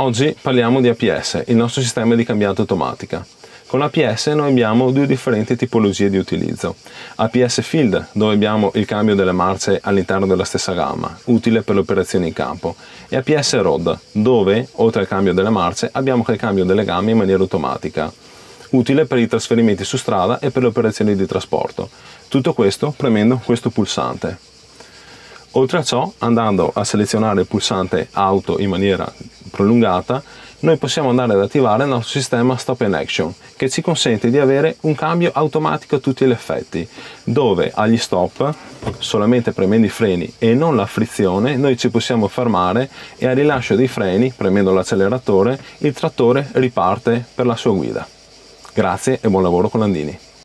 Oggi parliamo di APS, il nostro sistema di cambiata automatica. Con APS noi abbiamo due differenti tipologie di utilizzo. APS Field, dove abbiamo il cambio delle marce all'interno della stessa gamma, utile per le operazioni in campo, e APS Road, dove, oltre al cambio delle marce, abbiamo anche il cambio delle gamme in maniera automatica, utile per i trasferimenti su strada e per le operazioni di trasporto. Tutto questo premendo questo pulsante. Oltre a ciò, andando a selezionare il pulsante auto in maniera prolungata, noi possiamo andare ad attivare il nostro sistema Stop and Action che ci consente di avere un cambio automatico a tutti gli effetti dove agli stop solamente premendo i freni e non la frizione noi ci possiamo fermare e al rilascio dei freni premendo l'acceleratore il trattore riparte per la sua guida. Grazie e buon lavoro con Landini.